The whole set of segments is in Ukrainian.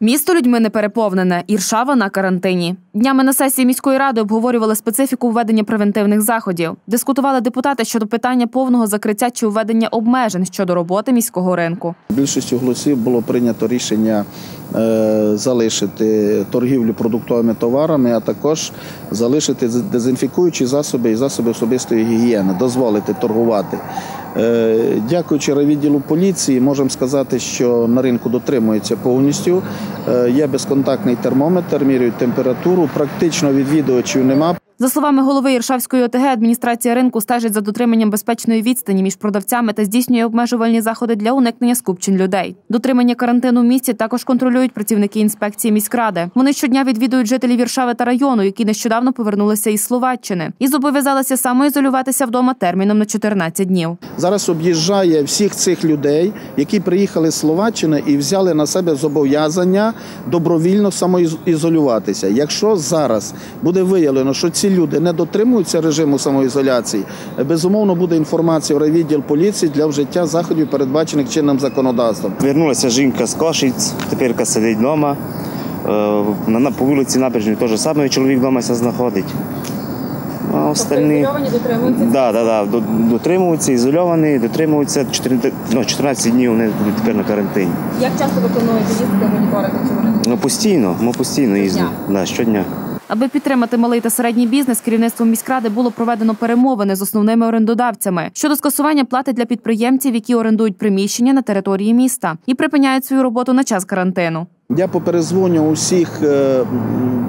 Місто людьми не переповнене, Іршава на карантині. Днями на сесії міської ради обговорювали специфіку введення превентивних заходів. Дискутували депутати щодо питання повного закриття чи введення обмежень щодо роботи міського ринку. Більшістю голосів було прийнято рішення залишити торгівлю продуктовими товарами, а також залишити дезінфікуючі засоби і засоби особистої гігієни, дозволити торгувати. Е, Дякуючи райвідділу поліції, можемо сказати, що на ринку дотримується повністю. Е, Є безконтактний термометр, міряють температуру. Практично відвідувачів нема. За словами голови Іршавської ОТГ, адміністрація ринку стежить за дотриманням безпечної відстані між продавцями та здійснює обмежувальні заходи для уникнення скупчень людей. Дотримання карантину в місті також контролюють працівники інспекції міськради. Вони щодня відвідують жителів Іршави та району, які нещодавно повернулися із Словаччини, і зобов'язалися самоізолюватися вдома терміном на 14 днів. Зараз об'їжджає всіх цих людей, які приїхали з Словаччини і взяли на себе зобов'язання добровільно самоізолюватися. Якщо зараз буде виявлено, що ці люди не дотримуються режиму самоізоляції, безумовно буде інформація в райвідділ поліції для вжиття заходів, передбачених чинним законодавством. Вернулася жінка з Кошиць, тепер сидить вдома. Е, На, по вулиці Набережній теж саме чоловік вдома знаходить. А остальні... дотримуються. Да, да, да, дотримуються, ізольовані, дотримуються 14, ну, 14 днів вони тепер на карантині. Як часто ви плануєте їздити моніторити цього? Ну, постійно, ми постійно їздимо. Да, щодня. Аби підтримати малий та середній бізнес, керівництвом міськради було проведено перемовини з основними орендодавцями щодо скасування плати для підприємців, які орендують приміщення на території міста і припиняють свою роботу на час карантину. Я поперезвоню усіх е,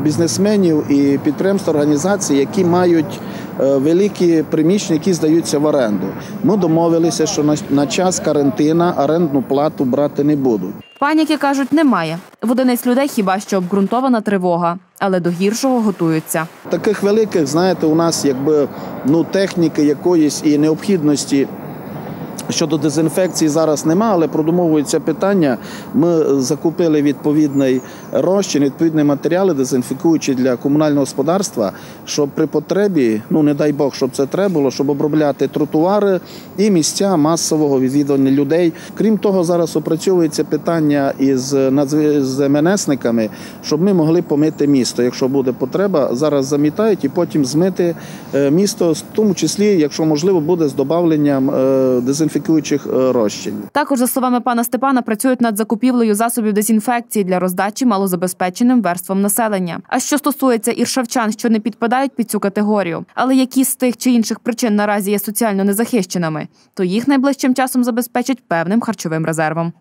бізнесменів і підприємств організацій, які мають е, великі приміщення, які здаються в оренду. Ми домовилися, що на, на час карантина орендну плату брати не будуть. Паніки кажуть, немає. В одиниць людей хіба що обґрунтована тривога, але до гіршого готуються. Таких великих, знаєте, у нас якби ну техніки якоїсь і необхідності. Щодо дезінфекції зараз нема, але продумовується питання. Ми закупили відповідний розчин, відповідні матеріали, дезінфікуючі для комунального господарства, щоб при потребі, ну не дай Бог, щоб це треба було, щоб обробляти тротуари і місця масового відвідування людей. Крім того, зараз опрацьовується питання із МНСниками, щоб ми могли помити місто. Якщо буде потреба, зараз замітають і потім змити е, місто, в тому числі, якщо можливо, буде з додавленням е, дезінфікуючих розчинів. розчин. Також, за словами пана Степана, працюють над закупівлею засобів дезінфекції для роздачі малозабезпеченим верствам населення. А що стосується іршавчан, що не підпадають під цю категорію, але які з тих чи інших причин наразі є соціально незахищеними, то їх найближчим часом забезпечать певним харчовим резервом.